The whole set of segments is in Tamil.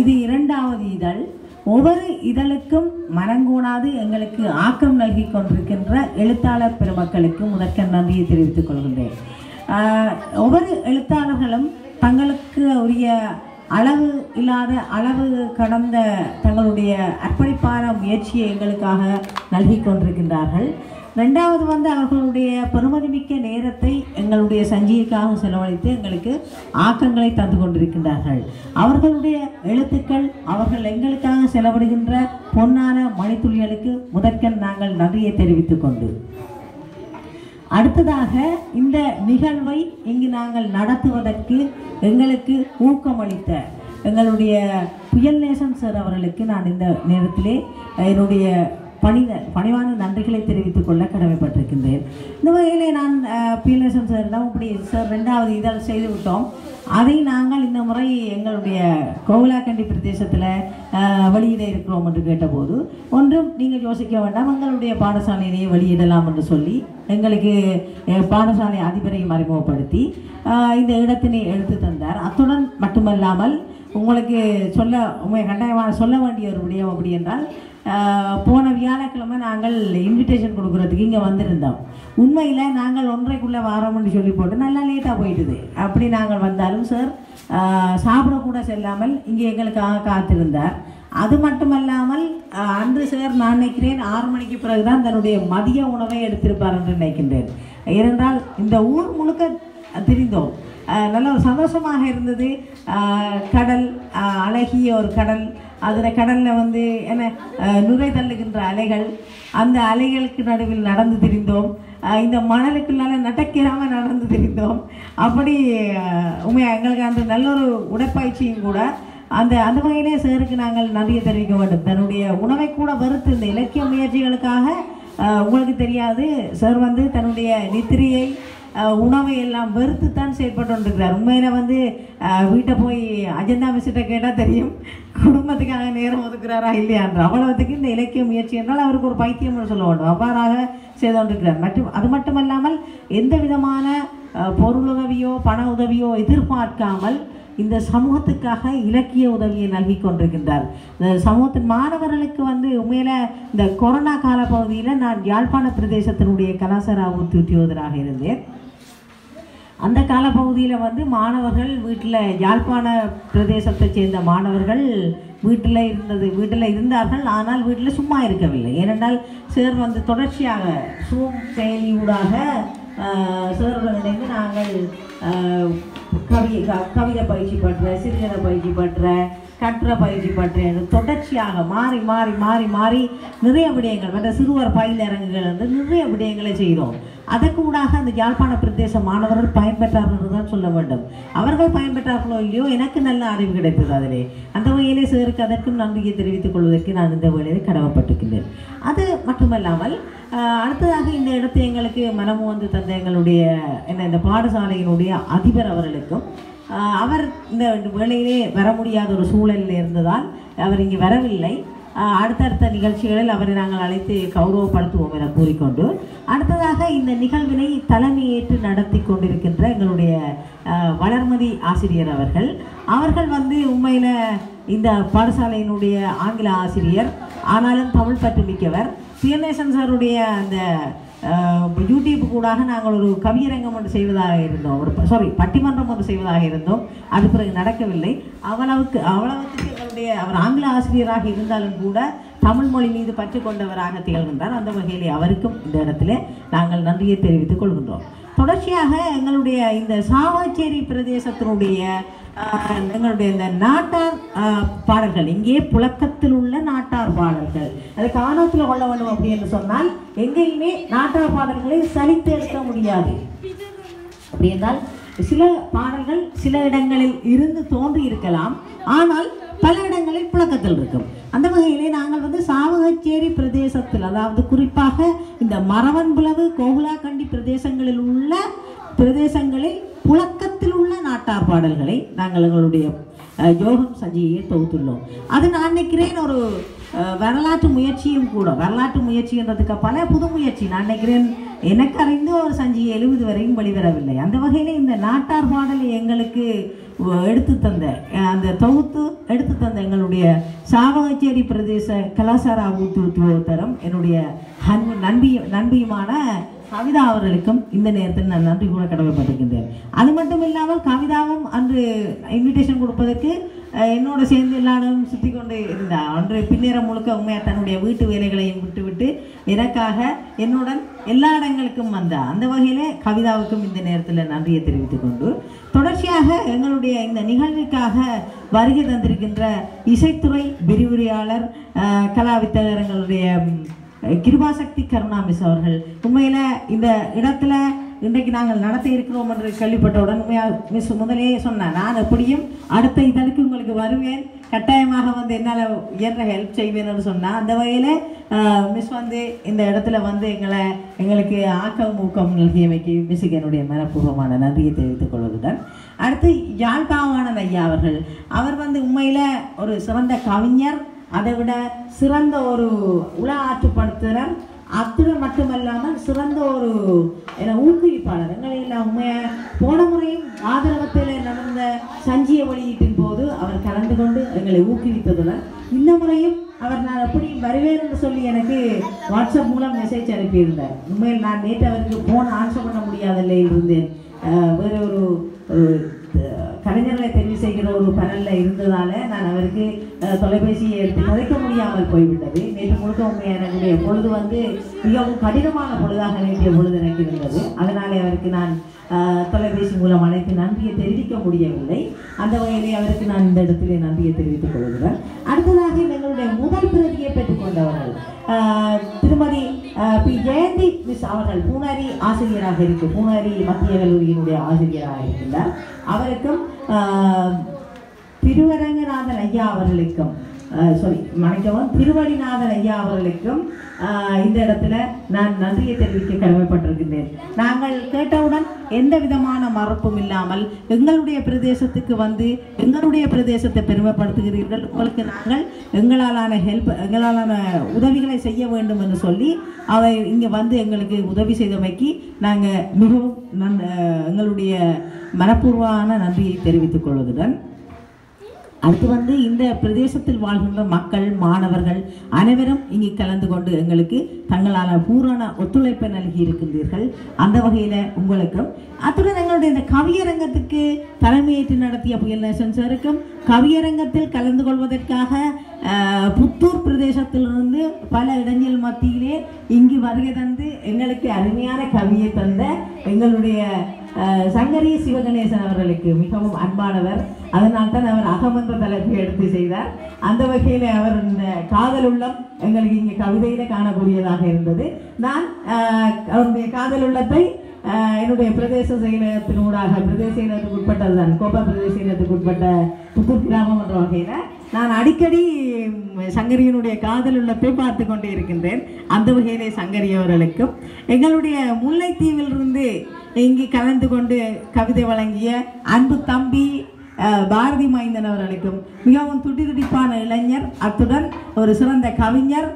இது இரண்டாவது இதழ். ஒவ்வொரு இதழுக்கும் மனங்கூடாது எங்களுக்கு ஆக்கம் நல்கி கொண்டிருக்கின்ற எழுத்தாளர் பெருமக்களுக்கு முதற்க நன்றியை தெரிவித்துக் கொள்கின்றேன். ஒவ்வொரு எழுத்தாளர்களும் தங்களுக்கு உரிய அளவு இல்லாத அளவு கடந்த தங்களுடைய அர்ப்பணிப்பான முயற்சியை எங்களுக்காக நல்கி கொண்டிருக்கின்றார்கள். ரெண்டாவது வந்து அவர்களுடைய பெருமதிமிக்க நேரத்தை எங்களுடைய சஞ்சிகைக்காக செலவழித்து எங்களுக்கு ஆக்கங்களை தந்து கொண்டிருக்கின்றார்கள். அவர்களுடைய எழுத்துக்கள் அவர்கள் எங்களுக்காக செலவிடுகின்ற பொன்னான மணித்துளிகளுக்கு முதற்கண் நாங்கள் நன்றியை தெரிவித்துக் கொண்டு. அடுத்ததாக இந்த நிகழ்வை இங்கு நாங்கள் நடத்துவதற்கு எங்களுக்கு ஊக்கமளித்த எங்களுடைய புயல் நேசன் சார் அவர்களுக்கு நான் இந்த நேரத்திலே என்னுடைய பணித பணிவான நன்றிகளை தெரிவித்துக் கொள்ள கடமைப்பட்டிருக்கின்றேன். இந்த வகையிலே நான் அஹ், சார் நேசன் சாரிடம் இப்படி சார் ரெண்டாவது இதழ் செய்து விட்டோம் அதை நாங்கள் இந்த முறை எங்களுடைய கோவிலாக்கண்டி பிரதேசத்தில் வெளியிட இருக்கிறோம் என்று கேட்டபோது ஒன்றும் நீங்கள் யோசிக்க வேண்டாம் எங்களுடைய பாடசாலையிலேயே வெளியிடலாம் என்று சொல்லி எங்களுக்கு பாடசாலை அதிபரையும் அறிமுகப்படுத்தி இந்த இடத்தினை எடுத்து தந்தார். அத்துடன் மட்டுமல்லாமல் உங்களுக்கு சொல்ல உண்மை கட்டாயமாக சொல்ல வேண்டிய ஒரு விடயம் அப்படி என்றால் போன வியாழக்கிழமை நாங்கள் இன்விடேஷன் கொடுக்குறதுக்கு இங்கே வந்திருந்தோம். உண்மையில் நாங்கள் ஒன்றைக்குள்ளே வாரோம்னு சொல்லி போட்டு நல்லா லேட்டாக போயிட்டுது. அப்படி நாங்கள் வந்தாலும் சார் சாப்பிடக்கூட செல்லாமல் இங்கே எங்களுக்காக காத்திருந்தார். அது மட்டுமல்லாமல் அன்று சார் நான் நினைக்கிறேன் ஆறு மணிக்கு பிறகுதான் தன்னுடைய மதிய உணவை எடுத்திருப்பார் என்று நினைக்கின்றேன். ஏனென்றால் இந்த ஊர் முழுக்க தெரிந்தோம். நல்ல ஒரு சந்தோஷமாக இருந்தது. கடல் அழகிய ஒரு கடல் அதில் கடலில் வந்து என்ன நுரை தள்ளுகின்ற அலைகள் அந்த அலைகளுக்கு நடுவில் நடந்து திரிந்தோம். இந்த மணலுக்குள்ளால நடக்கிறாமல் நடந்து திரிந்தோம். அப்படி அஹ், எங்களுக்கு அந்த நல்ல ஒரு உடற்பயிற்சியும் கூட அந்த அந்த வகையிலே சேருக்கு நாங்கள் நன்றியை தெரிவிக்க வேண்டும். தன்னுடைய உணவை கூட வெறுத்து இந்த இலக்கிய முயற்சிகளுக்காக உங்களுக்கு தெரியாது சார் வந்து தன்னுடைய நித்திரையை உணவை எல்லாம் வெறுத்து தான் செயல்பட்டு உண்மையில் வந்து வீட்டை போய் அஜெண்டா மிஸ்கிட்ட கேட்டால் தெரியும். குடும்பத்துக்காக நேரம் ஒதுக்குறாரா இல்லையான்ற அவ்வளவுக்கு இந்த இலக்கிய முயற்சி என்றால் அவருக்கு ஒரு பைத்தியம் சொல்ல வேண்டும். அவ்வாறாக செய்து கொண்டிருக்கிறார் மற்றும் அது மட்டுமல்லாமல் எந்த விதமான பொருளுதவியோ பண உதவியோ எதிர்பார்க்காமல் இந்த சமூகத்துக்காக இலக்கிய உதவியை நல்கி கொண்டிருக்கின்றார். இந்த சமூகத்தின் மாணவர்களுக்கு வந்து உண்மையில் இந்த கொரோனா கால பகுதியில் நான் யாழ்ப்பாண பிரதேசத்தினுடைய கலாசார அபிவிருத்தி உத்தியோகராக இருந்தேன். அந்த காலப்பகுதியில் வந்து மாணவர்கள் வீட்டில் யாழ்ப்பாண பிரதேசத்தை சேர்ந்த மாணவர்கள் வீட்டில் இருந்தது வீட்டில் இருந்தார்கள் ஆனால் வீட்டில் சும்மா இருக்கவில்லை. ஏனென்றால் சார் வந்து தொடர்ச்சியாக சூம் செயலியூடாக சாருடன் இணைந்து நாங்கள் கவி க- கவிதை பயிற்சி பற்ற சிறுகதை பயிற்சி பற்ற கற்ற பயிற்சி பற்றேன் தொடர்ச்சியாக மாறி மாறி மாறி மாறி நிறைய விடயங்கள் மற்ற சிறுவர் பயிலரங்குகள் வந்து நிறைய விடயங்களை அதற்கு ஊடாக அந்த யாழ்ப்பாண பிரதேச மாணவர்கள் பயன்பெற்றார்கள் என்று தான் சொல்ல வேண்டும். அவர்கள் பயன்பெற்றார்களோ இல்லையோ எனக்கு நல்ல அறிவு கிடைத்தது அதிலே. அந்த வகையிலே சிலருக்கு அதற்கும் நன்றியை தெரிவித்துக் கொள்வதற்கு நான் இந்த வேளையில் கடமைப்பட்டிருக்கின்றேன். அது மட்டுமல்லாமல் அடுத்ததாக இந்த இடத்தை எங்களுக்கு மனமு வந்து தந்த எங்களுடைய என்ன இந்த பாடசாலையினுடைய அதிபர் அவர்களுக்கும் அவர் இந்த வேலையிலே வர முடியாத ஒரு சூழலில் இருந்ததால் அவர் இங்கே வரவில்லை. அடுத்தடுத்த நிகழ்ச்சிகளில் அவரை நாங்கள் அழைத்து கௌரவப்படுத்துவோம் என கூறிக்கொண்டு அடுத்ததாக இந்த நிகழ்வினை தலைமையேற்று நடத்தி கொண்டிருக்கின்ற எங்களுடைய வளர்மதி ஆசிரியர் அவர்கள். அவர்கள் வந்து உண்மையில் இந்த பாடசாலையினுடைய ஆங்கில ஆசிரியர் ஆனாலும் தமிழ் பற்று மிக்கவர் சியநேசன் சாருடைய அந்த யூடியூப் கூடாக நாங்கள் ஒரு கவியரங்கம் ஒன்று செய்வதாக இருந்தோம். ஒரு சாரி பட்டிமன்றம் ஒன்று செய்வதாக இருந்தோம். அது பிறகு நடக்கவில்லை. அவ்வளவுக்கு அவ்வளவுக்கு அவருடைய அவர் ஆங்கில ஆசிரியராக இருந்தாலும் கூட தமிழ் மொழி மீது பற்று கொண்டவராக திகழ்கின்றார். அந்த வகையிலே அவருக்கும் இந்த இடத்துல நாங்கள் நன்றியை தெரிவித்துக் கொள்கின்றோம். தொடர்ச்சியாக எங்களுடைய இந்த சாவாச்சேரி பிரதேசத்தினுடைய எங்களுடைய இந்த நாட்டார் பாடல்கள் இங்கே புழக்கத்தில் உள்ள நாட்டார் பாடல்கள் அதை காலத்தில் கொள்ள வேண்டும் அப்படின்னு சொன்னால் எங்கேயுமே நாட்டார் பாடல்களை சலித்து எடுக்க முடியாது. அப்படி என்றால் சில பாடல்கள் சில இடங்களில் இருந்து தோன்றி இருக்கலாம் ஆனால் பல இடங்களில் புழக்கத்தில் இருக்கும். அந்த வகையிலே நாங்கள் வந்து சாவகச்சேரி பிரதேசத்தில் அதாவது குறிப்பாக இந்த மரவன்புலவு கோகுலாக்கண்டி பிரதேசங்களில் உள்ள பிரதேசங்களில் புழக்கத்தில் உள்ள நாட்டார் பாடல்களை நாங்கள் எங்களுடைய யோகம் சஞ்சிகையை தொகுத்துள்ளோம். அது நான் நினைக்கிறேன் ஒரு வரலாற்று முயற்சியும் கூட வரலாற்று முயற்சின்றதுக்கு பல புது முயற்சி. நான் நினைக்கிறேன் எனக்கு அறிந்து ஒரு சஞ்சி எழுபது வரையும் வெளிவரவில்லை. அந்த வகையில் இந்த நாட்டார் பாடலை எங்களுக்கு எடுத்து தந்த அந்த தொகுத்து எடுத்து தந்த எங்களுடைய சாவகச்சேரி பிரதேச கலாசார ஊத்துத்தரம் என்னுடைய அன்பு நன்பி நண்பியுமான கவிதா அவர்களுக்கும் இந்த நேரத்தில் நான் நன்றி கூட கடமைப்பட்டிருக்கின்றேன். அது மட்டும் இல்லாமல் கவிதாவும் அன்று இன்விடேஷன் கொடுப்பதற்கு என்னோட சேர்ந்து எல்லாரும் சுற்றி கொண்டு இருந்தா. அன்று பின்னேரம் முழுக்க உண்மையாக தன்னுடைய வீட்டு வேலைகளையும் விட்டுவிட்டு எனக்காக என்னுடன் எல்லா இடங்களுக்கும் வந்தா. அந்த வகையில் கவிதாவுக்கும் இந்த நேரத்தில் நன்றியை தெரிவித்துக் கொண்டு தொடர்ச்சியாக எங்களுடைய இந்த நிகழ்வுக்காக வருகை தந்திருக்கின்ற இசைத்துறை விரிவுரையாளர் அஹ், கிருபாசக்தி கருணாமிஸ் அவர்கள். உண்மையில் இந்த இடத்துல இன்றைக்கு நாங்கள் நடத்த இருக்கிறோம் என்று கேள்விப்பட்டவுடன் மிஸ் முதலே சொன்னேன் நான் எப்படியும் அடுத்த இதழுக்கு உங்களுக்கு வருவேன். கட்டாயமாக வந்து என்னால் இயன்ற ஹெல்ப் செய்வேன்னு சொன்னால் அந்த வகையில் மிஸ் வந்து இந்த இடத்துல வந்து எங்களை எங்களுக்கு ஆக்கம் ஊக்கம் நல்கியமைக்கு மிஸ்ஸுக்கு என்னுடைய மனப்பூர்வமான நன்றியை தெரிவித்துக் கொள்வதுடன் அடுத்து யாழ்காவானன் ஐயா அவர்கள். அவர் வந்து உண்மையில் ஒரு சிறந்த கவிஞர். அதை விட சிறந்த ஒரு உல ஆற்றுப்படுத்துகிறார் அத்துடன் மட்டுமல்லாமல் சிறந்த ஒரு என்ன ஊக்குவிப்பாளர். எங்களை உண்மையாக போன முறையும் ஆதரவத்தில் நடந்த சஞ்சிய வெளியீட்டின் போது அவர் கலந்து கொண்டு எங்களை ஊக்குவித்ததுடன் இந்த முறையும் அவர் நான் எப்படி வருவேன் என்று சொல்லி எனக்கு வாட்ஸ்அப் மூலம் மெசேஜ் அனுப்பியிருந்தார். உண்மையில் நான் நேற்று அவருக்கு ஃபோன் ஆன்சர் பண்ண முடியாதல்ல இருந்தேன். வேற ஒரு கலைஞர்களை தெரிவு செய்கிற ஒரு பேனலில் இருந்ததால நான் அவருக்கு தொலைபேசியை எடுத்து கதைக்க முடியாமல் போய்விட்டது. நேற்று முழுக்க உண்மையாக பொழுது வந்து மிகவும் கடினமான பொழுதாக வேண்டிய பொழுது எனக்கு இருந்தது. அதனாலே அவருக்கு நான் அஹ், தொலைபேசி மூலம் அனைத்து நன்றியை தெரிவிக்க முடியவில்லை. அந்த வகையிலே அவருக்கு நான் இந்த இடத்திலே நன்றியை தெரிவித்துக் கொள்கிறேன். அடுத்ததாக எங்களுடைய முதல் பிரதியை பெற்றுக்கொண்டவர்கள் திருமதி அஹ், பி. ஜெயந்தி மிஸ் அவர்கள் பூனரி ஆசிரியராக இருக்கு. பூனரி மத்திய கல்லூரியினுடைய ஆசிரியராக இருக்கின்றார். அவருக்கும் திருவரங்கநாதன் ஐயா அவர்களுக்கும் சாரி மன்னிக்கவும் திருவடிநாதன் ஐயா அவர்களுக்கும் இந்த இடத்துல நான் நன்றியை தெரிவிக்க கடமைப்பட்டிருக்கின்றேன். நாங்கள் கேட்டவுடன் எந்த விதமான மறுப்பும் இல்லாமல் எங்களுடைய பிரதேசத்துக்கு வந்து எங்களுடைய பிரதேசத்தை பெருமைப்படுத்துகிறீர்கள். உங்களுக்கு நாங்கள் எங்களாலான ஹெல்ப் எங்களாலான உதவிகளை செய்ய வேண்டும் என்று சொல்லி அவை இங்கே வந்து எங்களுக்கு உதவி செய்தமைக்கு நாங்கள் மிகவும் நன் எங்களுடைய மனப்பூர்வமான நன்றியை தெரிவித்துக் கொள்வதுடன் அடுத்து வந்து இந்த பிரதேசத்தில் வாழ்கின்ற மக்கள் மாணவர்கள் அனைவரும் இங்கு கலந்து கொண்டு எங்களுக்கு தங்களால் பூரண ஒத்துழைப்பை நல்கி இருக்கின்றீர்கள் அந்த வகையில் உங்களுக்கும் அத்துடன் எங்களுடைய இந்த கவியரங்கத்துக்கு தலைமையேற்று நடத்திய புயல் நேசன் சாருக்கும் கவியரங்கத்தில் கலந்து கொள்வதற்காக புத்தூர் பிரதேசத்திலிருந்து பல இடங்கள் மத்தியிலே இங்கு வருகை தந்து எங்களுக்கு அருமையான கவியை தந்த எங்களுடைய சங்கரி சிவகணேசன் அவர்களுக்கு மிகவும் அன்பானவர். அதனால் தான் அவர் அகம் என்ற தலைப்பை எடுத்து செய்தார். அந்த வகையில் அவர் இந்த காதல் உள்ளம் எங்களுக்கு இங்கே கவிதையில காணக்கூடியதாக இருந்தது. நான் அவருடைய காதல் உள்ளத்தை என்னுடைய பிரதேச செயலகத்தினூடாக பிரதேச இனத்துக்கு உட்பட்டது தான் கோப்பா பிரதேச இனத்துக்கு உட்பட்ட புத்தூர் கிராமம் என்ற வகையில் நான் அடிக்கடி சங்கரியனுடைய சங்கரியினுடைய காதல் உள்ளத்தை பார்த்து கொண்டே இருக்கின்றேன். அந்த வகையிலே சங்கரி அவர்களுக்கும் எங்களுடைய முல்லைத்தீவிலிருந்து இங்கு கலந்து கொண்டு கவிதை வழங்கிய அன்பு தம்பி பாரதி மைந்தன் அவர்களுக்கும் மிகவும் துடி துடிப்பான இளைஞர் அத்துடன் ஒரு சிறந்த கவிஞர்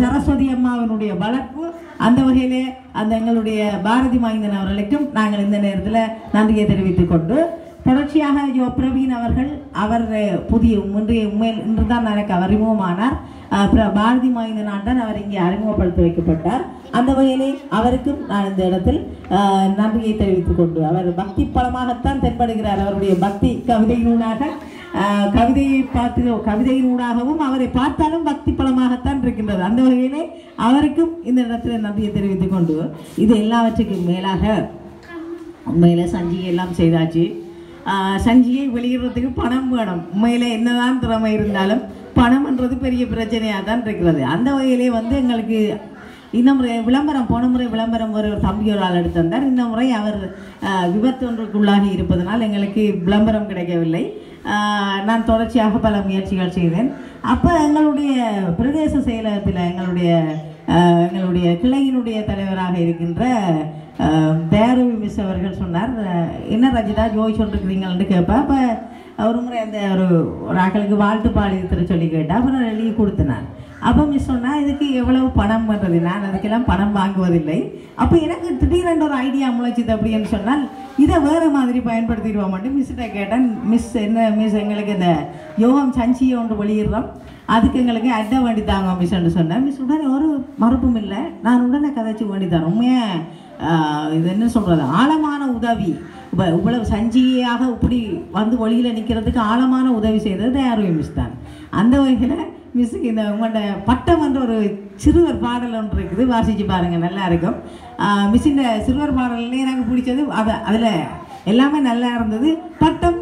சரஸ்வதி அம்மாவினுடைய வளர்ப்பு அந்த வகையிலே அந்த எங்களுடைய பாரதி மைந்தன் அவர்களுக்கும் நாங்கள் இந்த நேரத்தில் நன்றியை தெரிவித்துக் கொண்டு தொடர்ச்சியாக ஜோ பிரவீன் அவர்கள் அவர் புதிய இன்றைய உண்மையில் இன்று தான் எனக்கு அறிமுகமானார். அப்புறம் பாரதி மைந்தன் ஆண்டன் அவர் இங்கே அறிமுகப்படுத்தி வைக்கப்பட்டார். அந்த வகையிலே அவருக்கும் நான் இந்த இடத்தில் நன்றியை தெரிவித்துக் கொண்டு அவர் பக்தி பலமாகத்தான் தென்படுகிறார். அவருடைய பக்தி கவிதையினூடாக கவிதையை பார்த்து கவிதையினூடாகவும் அவரை பார்த்தாலும் பக்தி பலமாகத்தான் இருக்கின்றது. அந்த வகையிலே அவருக்கும் இந்த இடத்தில் நன்றியை தெரிவித்துக் கொண்டு இது எல்லாவற்றுக்கும் மேலாக உண்மையில சஞ்சிகை எல்லாம் செய்தாச்சு. சஞ்சியை வெளியிடுறதுக்கு பணம் வேணும். உண்மையில என்னதான் திறமை இருந்தாலும் பணம்ன்றது பெரிய பிரச்சனையாக தான் இருக்கிறது. அந்த வகையிலே வந்து எங்களுக்கு இந்த முறை விளம்பரம் போன முறை விளம்பரம் ஒரு தம்பி ஒரு ஆள் எடுத்து வந்தார் இந்த முறை அவர் விபத்து ஒன்றுக்குள்ளாகி இருப்பதனால் எங்களுக்கு விளம்பரம் கிடைக்கவில்லை. நான் தொடர்ச்சியாக பல முயற்சிகள் செய்தேன். அப்போ எங்களுடைய பிரதேச செயலகத்தில் எங்களுடைய எங்களுடைய கிளையினுடைய தலைவராக இருக்கின்ற தேரவி மிஸ் அவர்கள் சொன்னார் என்ன ரஜிதா ஜோய் சொல்லிருக்கிறீங்கள்னு கேட்பேன். அப்போ ஒரு முறை அந்த ஒரு ஒரு ஆக்களுக்கு வாழ்த்து பாடி சொல்லி கேட்டால் அப்புறம் எழுதி கொடுத்தினான் அப்போ மிஸ் சொன்னால் இதுக்கு எவ்வளவு பணம் பண்ணுறது நான் அதுக்கெல்லாம் பணம் வாங்குவதில்லை. அப்போ எனக்கு திடீரென்று ஒரு ஐடியா முளைச்சிது அப்படின்னு சொன்னால் இதை வேறு மாதிரி பயன்படுத்திடுவோம் மட்டும் மிஸ்கிட்ட கேட்டேன். மிஸ் என்ன மிஸ் எங்களுக்கு இந்த யோகம் சஞ்சியை ஒன்று வெளியிடுறோம். அதுக்கு எங்களுக்கு அட்டை வேண்டி தாங்க மிஸ்ன்னு சொன்னேன். மிஸ் உடனே ஒரு மறுப்பும் இல்லை. நான் உடனே கதைச்சி வேண்டி தரேன் உண்மையாக இது என்ன சொல்கிறது ஆழமான உதவி. இப்போ இவ்வளவு சஞ்சியாக இப்படி வந்து வழியில் நிற்கிறதுக்கு ஆழமான உதவி செய்தது தயார்வை மிஸ் தான். அந்த வகையில் மிஸ்ஸுக்கு இந்த உங்களோட பட்டம் என்ற ஒரு சிறுவர் பாடல் ஒன்று இருக்குது. வாசித்து பாருங்கள் நல்லா இருக்கும். மிஸ்ஸின் சிறுவர் பாடல்லே எனக்கு பிடிச்சது அதை அதில் எல்லாமே நல்லா இருந்தது. பட்டம்